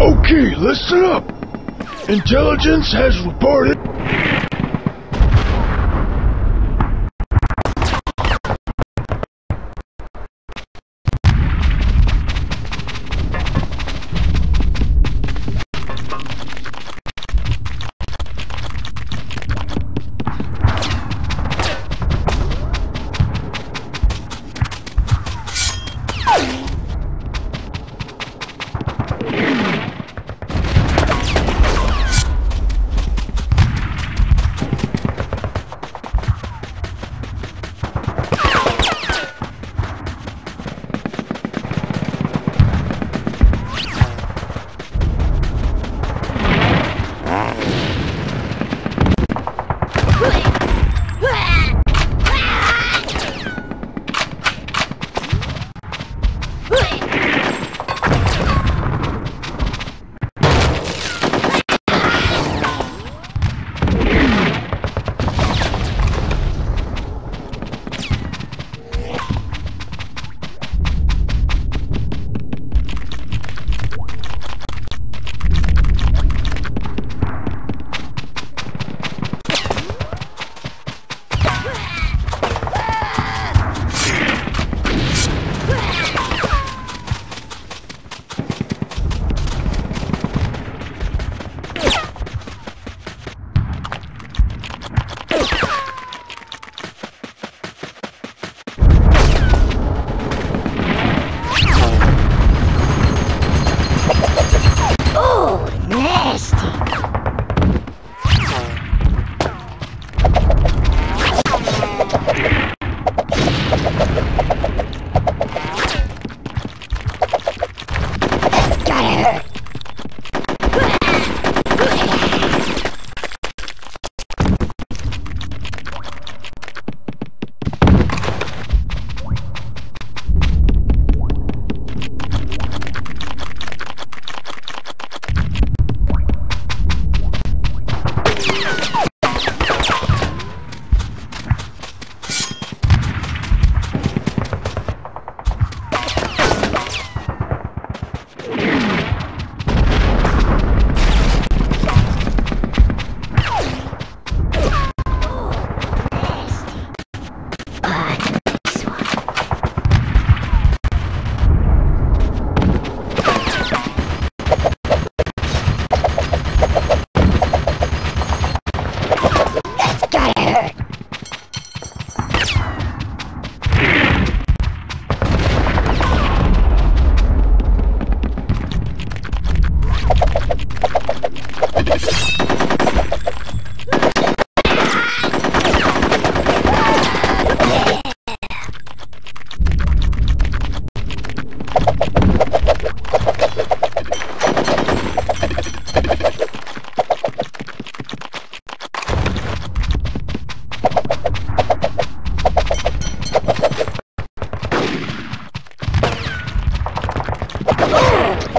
Okay, listen up. Intelligence has reported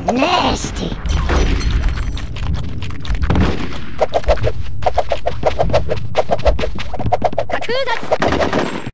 Nasty. Kakuga.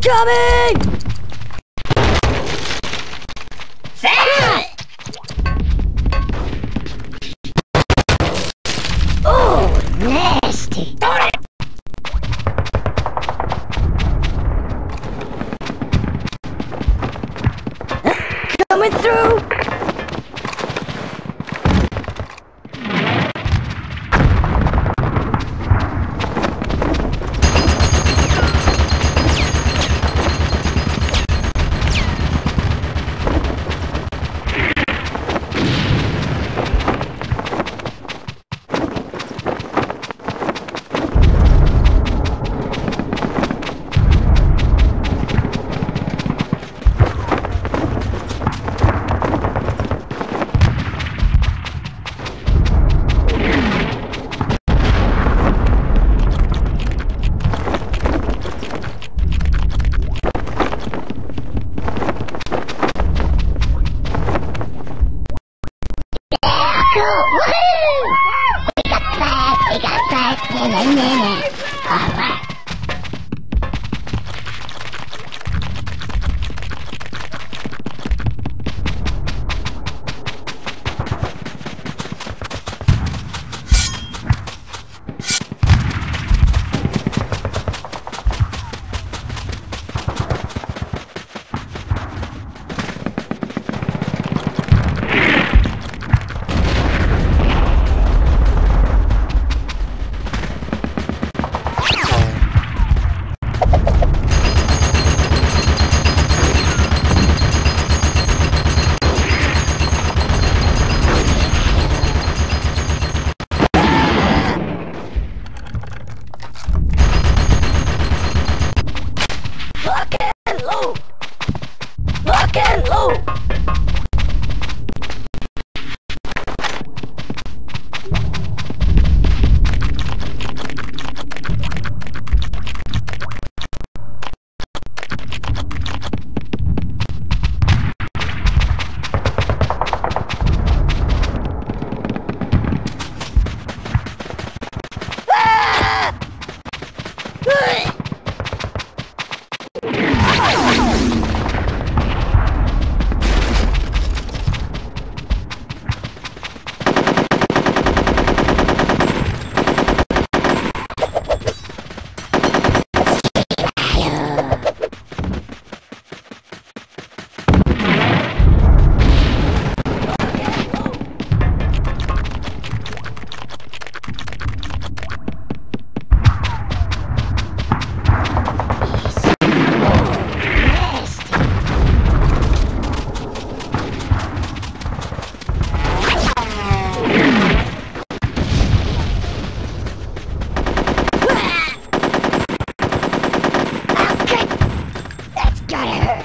Incoming!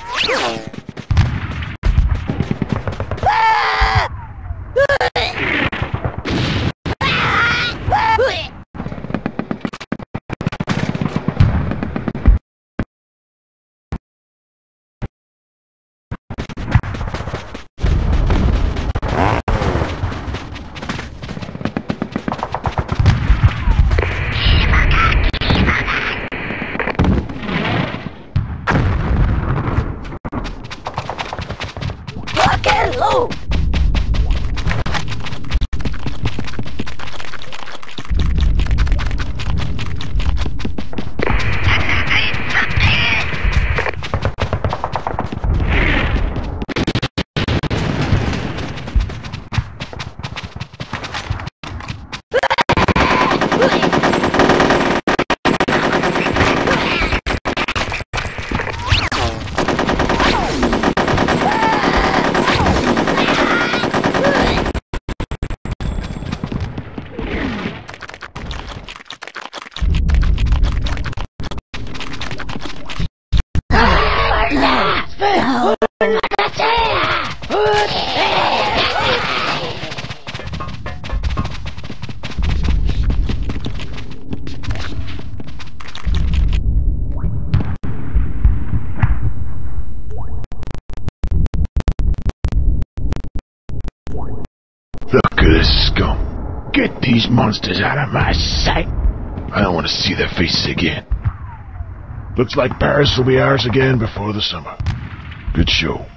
Oh! Scum. Get these monsters out of my sight. I don't want to see their faces again. Looks like Paris will be ours again before the summer. Good show.